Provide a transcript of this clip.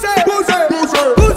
Boozy, Boozy, Boozy.